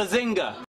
Bazinga!